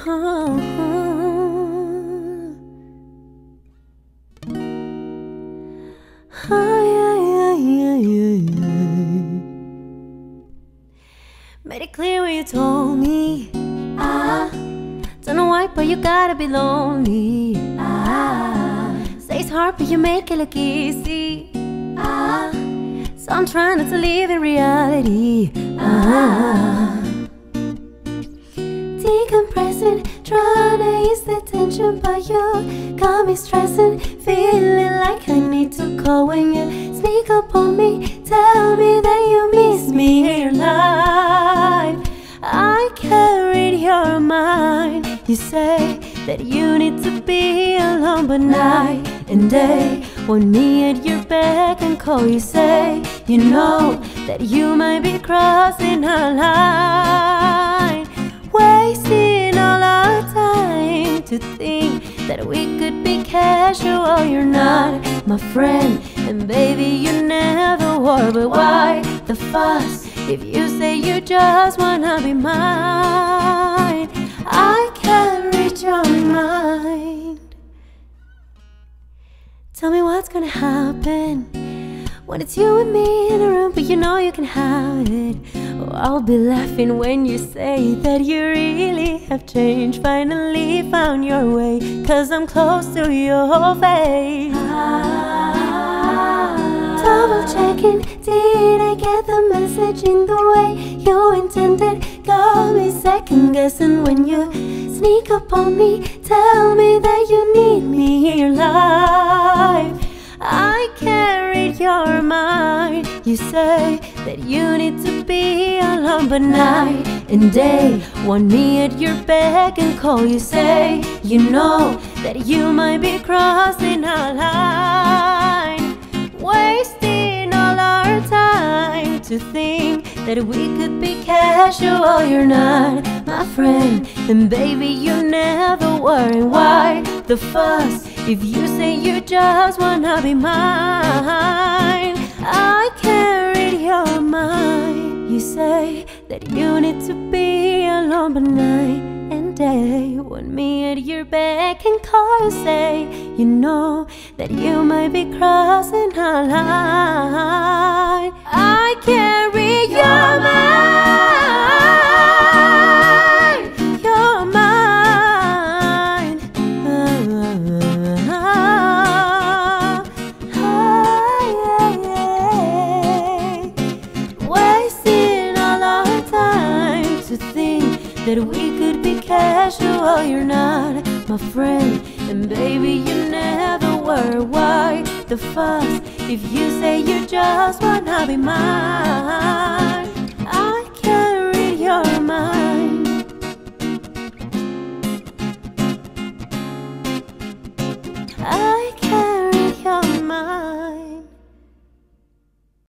Made it clear when you told me. Ah, don't know why, but you gotta be lonely. Ah, say it's hard, but you make it look easy. Ah, so I'm trying not to live in reality. Ah, decompressing, trying to ease the tension, but you got me stressing, feeling like I need to call when you sneak up on me. Tell me that you miss me here live. I carried your mind. You say that you need to be alone, but night and day, when me at your back and call, you say you know that you might be crossing a line, wasting to think that we could be casual. You're not my friend, and baby, you never were. But why the fuss if you say you just wanna be mine? I can't read your mind. Tell me what's gonna happen when it's you and me in a room, but you know you can have it. Oh, I'll be laughing when you say that you really have changed. Finally found your way, cause I'm close to your face. Ah. Double checking, did I get the message in the way you intended? Got me second guessing when you sneak up on me. Tell me You say that you need to be alone, but night and day want me at your beck and call. You say you know that you might be crossing a line, wasting all our time to think that we could be casual. You're not my friend, and baby, you never worry. Why the fuss? If you say you just wanna be mine, I your mind. You say that you need to be alone, but night and day want me at your beck and call. Say you know that you might be crossing a line. That we could be casual. You're not my friend, and baby, you never were. Why the fuss if you say you just wanna be mine? I can't read your mind. I